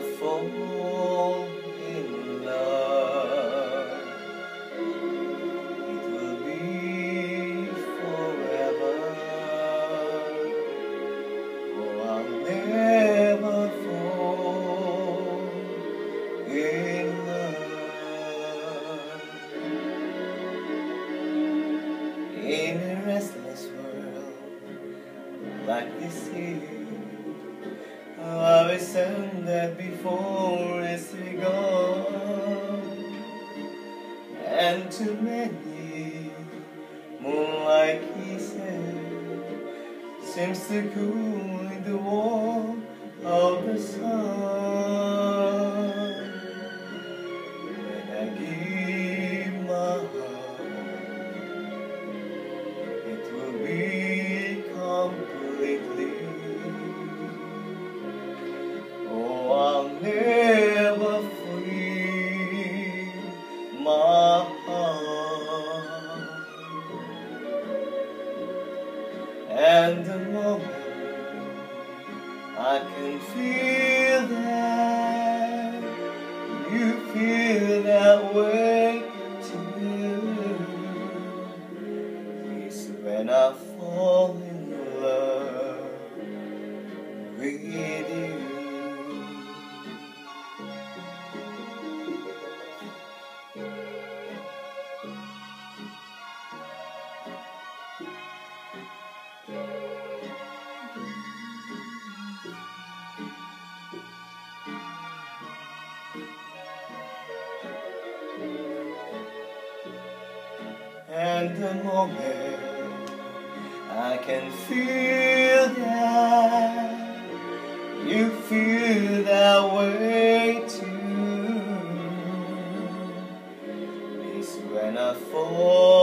Fall in love, it will be forever. Oh, I'll never fall in love. In a restless world like this here. Love is that before it's gone And too many moonlight kisses Seems to cool the warmth And the moment I can feel that you feel that way too is when I fall in love with you. at the moment. I can feel that you feel that way too. It's when I fall.